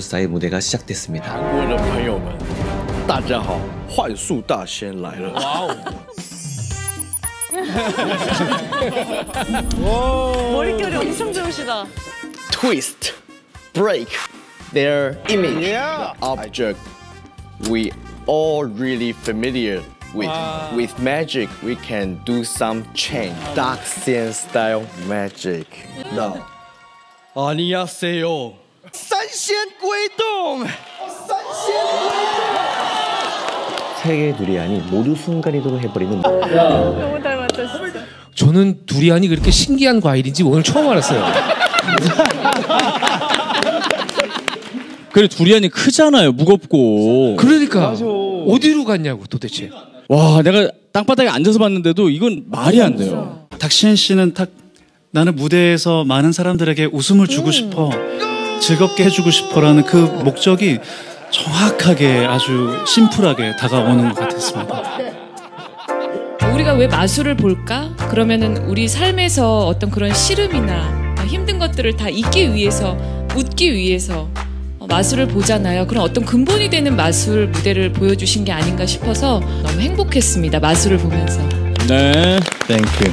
주사의 무대가 시작됐습니다. 머릿결이 엄청 좋으시다. Twist, break their image, yeah. the object we all really familiar with. Wow. With magic, we can do some change. Dark Saiyan style magic. No. 안녕하세요. 三仙归洞。 세계 두리안이 모두 순간이동을 해버리는 너무 닮았다 진짜. 저는 두리안이 그렇게 신기한 과일인지 오늘 처음 알았어요. 그래 두리안이 크잖아요 무겁고 그러니까 어디로 갔냐고 도대체. 와 내가 땅바닥에 앉아서 봤는데도 이건 말이 안 돼요 닥신 씨는 딱 나는 무대에서 많은 사람들에게 웃음을 주고 싶어 즐겁게 해주고 싶어라는 그 목적이 정확하게 아주 심플하게 다가오는 것 같았습니다. 우리가 왜 마술을 볼까? 그러면은 우리 삶에서 어떤 그런 시름이나 힘든 것들을 다 잊기 위해서, 웃기 위해서 어, 마술을 보잖아요. 그런 어떤 근본이 되는 마술 무대를 보여주신 게 아닌가 싶어서 너무 행복했습니다. 마술을 보면서. 네 땡큐